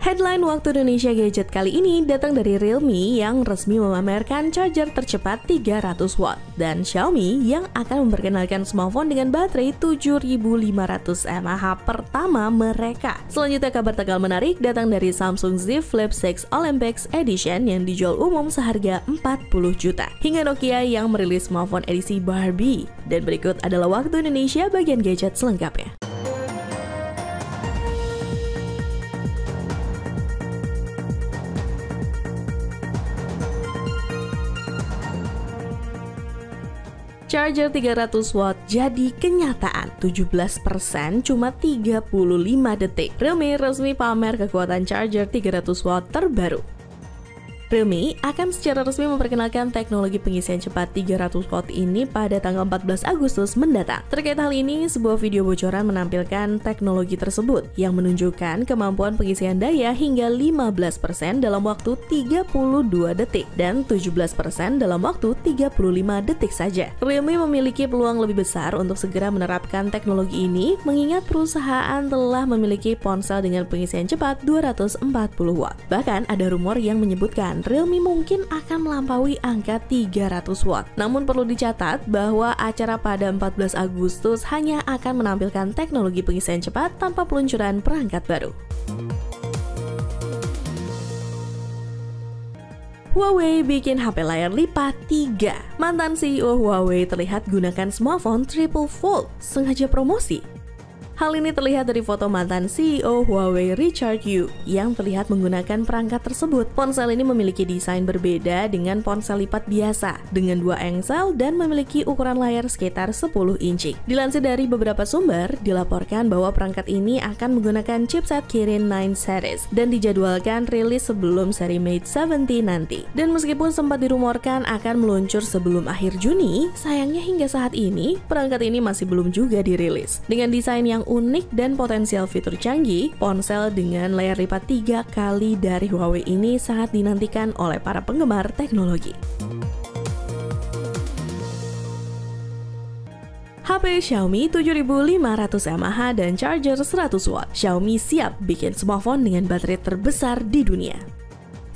Headline waktu Indonesia Gadget kali ini datang dari Realme yang resmi memamerkan charger tercepat 300 watt dan Xiaomi yang akan memperkenalkan smartphone dengan baterai 7500 mAh pertama mereka. Selanjutnya kabar tegal menarik datang dari Samsung Z Flip 6 Olympics Edition yang dijual umum seharga 40 juta. Hingga Nokia yang merilis smartphone edisi Barbie. Dan berikut adalah waktu Indonesia bagian gadget selengkapnya. Charger 300 watt jadi kenyataan. 17% cuma 35 detik. Realme resmi pamer kekuatan charger 300 watt terbaru Realme akan secara resmi memperkenalkan teknologi pengisian cepat 300 watt ini pada tanggal 14 Agustus mendatang. Terkait hal ini, sebuah video bocoran menampilkan teknologi tersebut yang menunjukkan kemampuan pengisian daya hingga 15% dalam waktu 32 detik dan 17% dalam waktu 35 detik saja. Realme memiliki peluang lebih besar untuk segera menerapkan teknologi ini mengingat perusahaan telah memiliki ponsel dengan pengisian cepat 240 watt. Bahkan ada rumor yang menyebutkan Realme mungkin akan melampaui angka 300 watt. Namun perlu dicatat bahwa acara pada 14 Agustus hanya akan menampilkan teknologi pengisian cepat tanpa peluncuran perangkat baru. Huawei bikin HP layar lipat 3. Mantan CEO Huawei terlihat gunakan smartphone triple fold, sengaja promosi. Hal ini terlihat dari foto mantan CEO Huawei Richard Yu yang terlihat menggunakan perangkat tersebut. Ponsel ini memiliki desain berbeda dengan ponsel lipat biasa, dengan dua engsel dan memiliki ukuran layar sekitar 10 inci. Dilansir dari beberapa sumber, dilaporkan bahwa perangkat ini akan menggunakan chipset Kirin 9 series dan dijadwalkan rilis sebelum seri Mate 70 nanti. Dan meskipun sempat dirumorkan akan meluncur sebelum akhir Juni, sayangnya hingga saat ini perangkat ini masih belum juga dirilis. Dengan desain yang unik dan potensial fitur canggih, ponsel dengan layar lipat tiga kali dari Huawei ini sangat dinantikan oleh para penggemar teknologi. HP Xiaomi 7500 mAh dan charger 100 watt. Xiaomi siap bikin smartphone dengan baterai terbesar di dunia.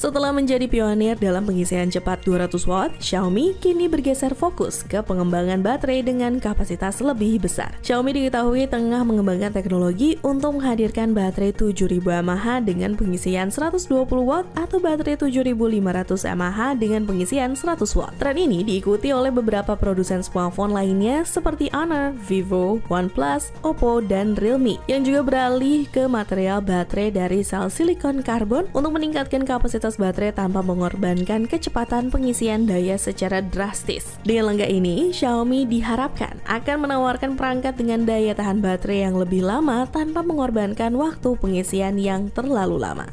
Setelah menjadi pionir dalam pengisian cepat 200 watt, Xiaomi kini bergeser fokus ke pengembangan baterai dengan kapasitas lebih besar. Xiaomi diketahui tengah mengembangkan teknologi untuk menghadirkan baterai 7000 mAh dengan pengisian 120 watt atau baterai 7500 mAh dengan pengisian 100 watt. Tren ini diikuti oleh beberapa produsen smartphone lainnya seperti Honor, Vivo, OnePlus, Oppo, dan Realme yang juga beralih ke material baterai dari sel silikon karbon untuk meningkatkan kapasitas kapasitas baterai tanpa mengorbankan kecepatan pengisian daya secara drastis. Dengan langkah ini, Xiaomi diharapkan akan menawarkan perangkat dengan daya tahan baterai yang lebih lama tanpa mengorbankan waktu pengisian yang terlalu lama.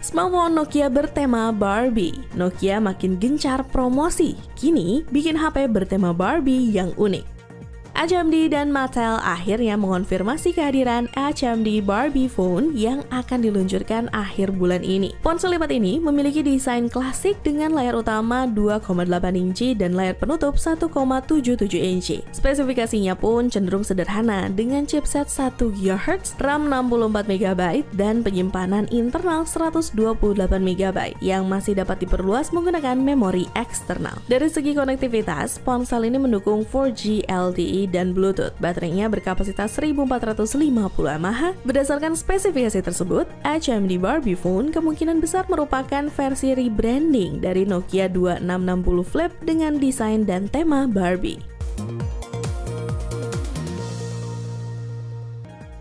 Smartphone Nokia bertema Barbie. Nokia makin gencar promosi. Kini bikin HP bertema Barbie yang unik. HMD dan Mattel akhirnya mengonfirmasi kehadiran HMD Barbie Phone yang akan diluncurkan akhir bulan ini. Ponsel lipat ini memiliki desain klasik dengan layar utama 2,8 inci dan layar penutup 1,77 inci. Spesifikasinya pun cenderung sederhana dengan chipset 1 GHz, RAM 64 MB, dan penyimpanan internal 128 MB yang masih dapat diperluas menggunakan memori eksternal. Dari segi konektivitas, ponsel ini mendukung 4G LTE dan Bluetooth. Baterainya berkapasitas 1450 mAh. Berdasarkan spesifikasi tersebut, HMD Barbie Phone kemungkinan besar merupakan versi rebranding dari Nokia 2660 Flip dengan desain dan tema Barbie.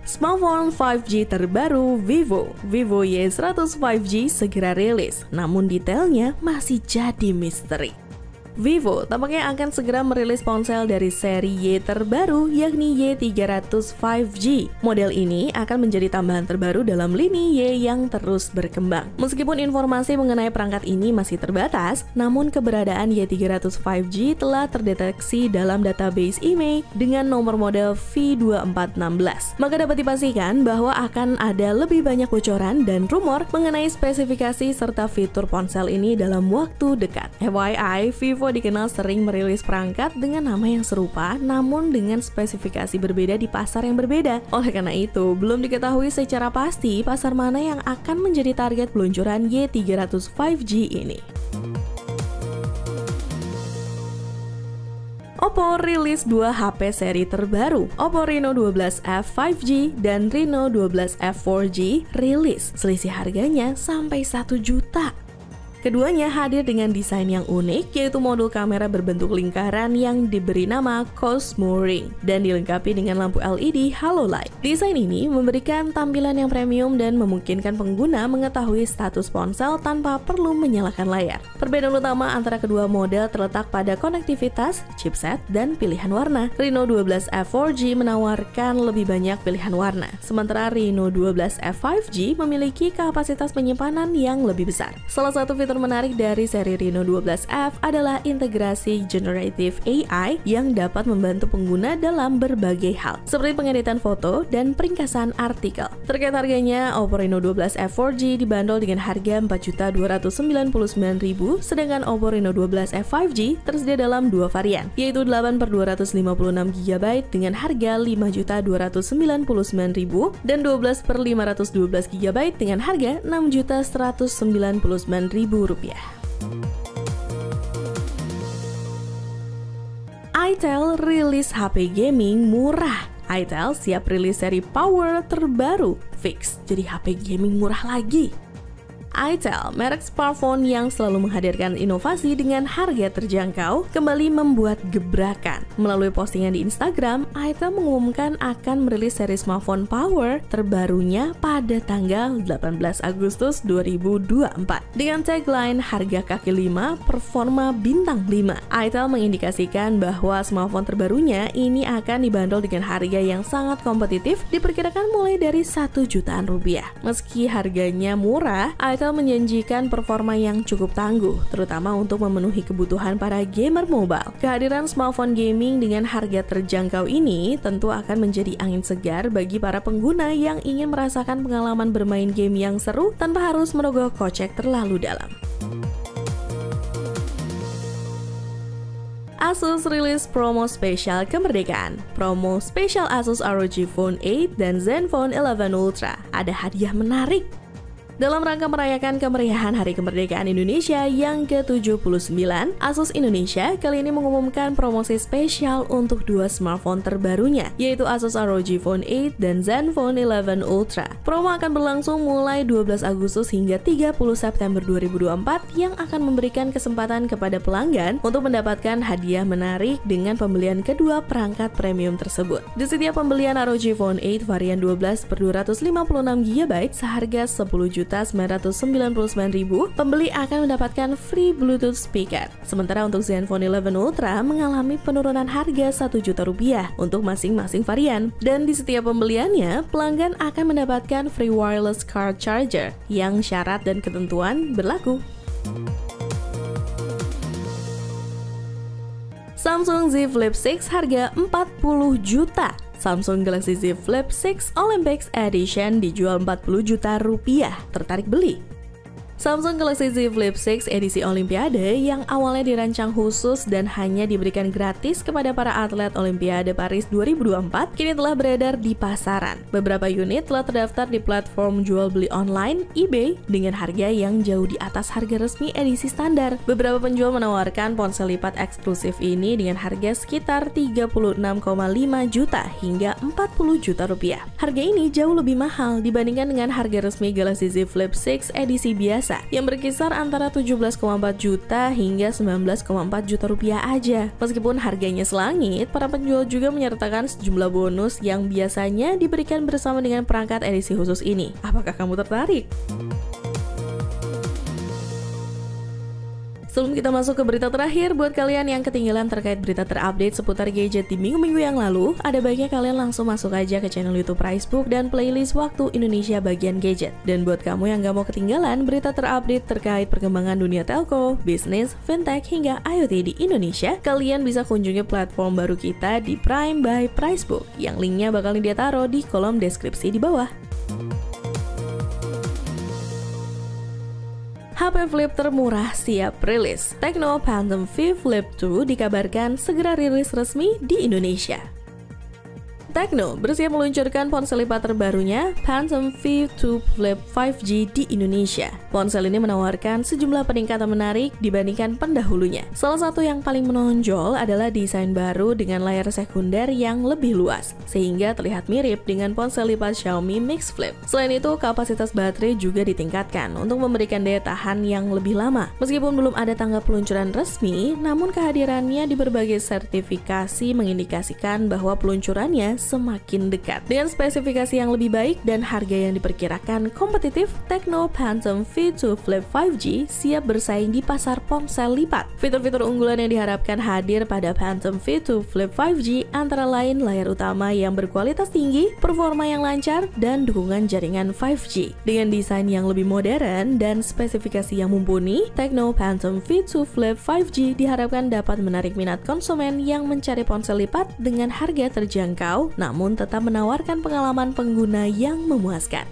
Smartphone 5G terbaru Vivo, Vivo Y100 5G segera rilis, namun detailnya masih jadi misteri. Vivo tampaknya akan segera merilis ponsel dari seri Y terbaru yakni Y300 5G. Model ini akan menjadi tambahan terbaru dalam lini Y yang terus berkembang. Meskipun informasi mengenai perangkat ini masih terbatas, namun keberadaan Y300 5G telah terdeteksi dalam database IMEI dengan nomor model V2416. Maka dapat dipastikan bahwa akan ada lebih banyak bocoran dan rumor mengenai spesifikasi serta fitur ponsel ini dalam waktu dekat. FYI, Vivo Oppo dikenal sering merilis perangkat dengan nama yang serupa namun dengan spesifikasi berbeda di pasar yang berbeda. Oleh karena itu, belum diketahui secara pasti pasar mana yang akan menjadi target peluncuran Y300 5G ini. Oppo rilis dua HP seri terbaru, Oppo Reno 12F 5G dan Reno 12F 4G rilis. Selisih harganya sampai 1 juta. Keduanya hadir dengan desain yang unik, yaitu modul kamera berbentuk lingkaran yang diberi nama Cosmo Ring dan dilengkapi dengan lampu LED Halo Light. Desain ini memberikan tampilan yang premium dan memungkinkan pengguna mengetahui status ponsel tanpa perlu menyalakan layar. Perbedaan utama antara kedua model terletak pada konektivitas, chipset, dan pilihan warna. Reno 12F 4G menawarkan lebih banyak pilihan warna, sementara Reno 12F 5G memiliki kapasitas penyimpanan yang lebih besar. Salah satu fitur fitur menarik dari seri Reno 12F adalah integrasi generative AI yang dapat membantu pengguna dalam berbagai hal, seperti pengeditan foto dan peringkasan artikel. Terkait harganya, Oppo Reno 12F 4G dibanderol dengan harga 4.299.000, sedangkan Oppo Reno 12F 5G tersedia dalam dua varian, yaitu 8 per 256 GB dengan harga 5.299.000 dan 12 per 512 GB dengan harga 6.199.000 rupiah. itel rilis HP gaming murah. itel siap rilis seri power terbaru, fix jadi HP gaming murah lagi itel, merek smartphone yang selalu menghadirkan inovasi dengan harga terjangkau, kembali membuat gebrakan. Melalui postingan di Instagram, itel mengumumkan akan merilis seri smartphone Power terbarunya pada tanggal 18 Agustus 2024. Dengan tagline harga kaki 5, performa bintang 5. itel mengindikasikan bahwa smartphone terbarunya ini akan dibanderol dengan harga yang sangat kompetitif, diperkirakan mulai dari 1 jutaan rupiah. Meski harganya murah, itel menjanjikan performa yang cukup tangguh, terutama untuk memenuhi kebutuhan para gamer mobile. Kehadiran smartphone gaming dengan harga terjangkau ini tentu akan menjadi angin segar bagi para pengguna yang ingin merasakan pengalaman bermain game yang seru tanpa harus merogoh kocek terlalu dalam. Asus rilis promo spesial kemerdekaan. Promo spesial Asus ROG Phone 8 dan Zenfone 11 Ultra. Ada hadiah menarik dalam rangka merayakan kemeriahan Hari Kemerdekaan Indonesia yang ke-79, Asus Indonesia kali ini mengumumkan promosi spesial untuk dua smartphone terbarunya, yaitu Asus ROG Phone 8 dan Zenfone 11 Ultra. Promo akan berlangsung mulai 12 Agustus hingga 30 September 2024 yang akan memberikan kesempatan kepada pelanggan untuk mendapatkan hadiah menarik dengan pembelian kedua perangkat premium tersebut. Di setiap pembelian ROG Phone 8 varian 12 per 256 GB seharga 10 juta 999.000, pembeli akan mendapatkan free Bluetooth speaker. Sementara untuk Zenfone 11 Ultra mengalami penurunan harga 1 juta rupiah untuk masing-masing varian. Dan di setiap pembeliannya, pelanggan akan mendapatkan free wireless car charger yang syarat dan ketentuan berlaku. Samsung Z Flip 6 harga 40 juta Samsung Galaxy Z Flip 6 Olympics Edition dijual 40 juta rupiah. Tertarik beli? Samsung Galaxy Z Flip 6 edisi Olimpiade yang awalnya dirancang khusus dan hanya diberikan gratis kepada para atlet Olimpiade Paris 2024 kini telah beredar di pasaran. Beberapa unit telah terdaftar di platform jual beli online eBay dengan harga yang jauh di atas harga resmi edisi standar. Beberapa penjual menawarkan ponsel lipat eksklusif ini dengan harga sekitar 36,5 juta hingga 40 juta rupiah. Harga ini jauh lebih mahal dibandingkan dengan harga resmi Galaxy Z Flip 6 edisi biasa biasa yang berkisar antara 17,4 juta hingga 19,4 juta rupiah aja. Meskipun harganya selangit, para penjual juga menyertakan sejumlah bonus yang biasanya diberikan bersama dengan perangkat edisi khusus ini. Apakah kamu tertarik? Sebelum kita masuk ke berita terakhir, buat kalian yang ketinggalan terkait berita terupdate seputar gadget di minggu-minggu yang lalu, ada baiknya kalian langsung masuk aja ke channel YouTube Pricebook dan playlist Waktu Indonesia bagian gadget. Dan buat kamu yang gak mau ketinggalan berita terupdate terkait perkembangan dunia telco, bisnis, fintech, hingga IoT di Indonesia, kalian bisa kunjungi platform baru kita di Prime by Pricebook, yang linknya bakal dia taruh di kolom deskripsi di bawah. HP flip termurah siap rilis. Tecno Phantom V Flip 2 dikabarkan segera rilis resmi di Indonesia. Tecno bersiap meluncurkan ponsel lipat terbarunya, Phantom V2 Flip 5G di Indonesia. Ponsel ini menawarkan sejumlah peningkatan menarik dibandingkan pendahulunya. Salah satu yang paling menonjol adalah desain baru dengan layar sekunder yang lebih luas, sehingga terlihat mirip dengan ponsel lipat Xiaomi Mix Flip. Selain itu, kapasitas baterai juga ditingkatkan untuk memberikan daya tahan yang lebih lama. Meskipun belum ada tanggal peluncuran resmi, namun kehadirannya di berbagai sertifikasi mengindikasikan bahwa peluncurannya semakin dekat. Dengan spesifikasi yang lebih baik dan harga yang diperkirakan kompetitif, Tecno Phantom V2 Flip 5G siap bersaing di pasar ponsel lipat. Fitur-fitur unggulan yang diharapkan hadir pada Phantom V2 Flip 5G antara lain layar utama yang berkualitas tinggi, performa yang lancar, dan dukungan jaringan 5G. Dengan desain yang lebih modern dan spesifikasi yang mumpuni, Tecno Phantom V2 Flip 5G diharapkan dapat menarik minat konsumen yang mencari ponsel lipat dengan harga terjangkau namun tetap menawarkan pengalaman pengguna yang memuaskan.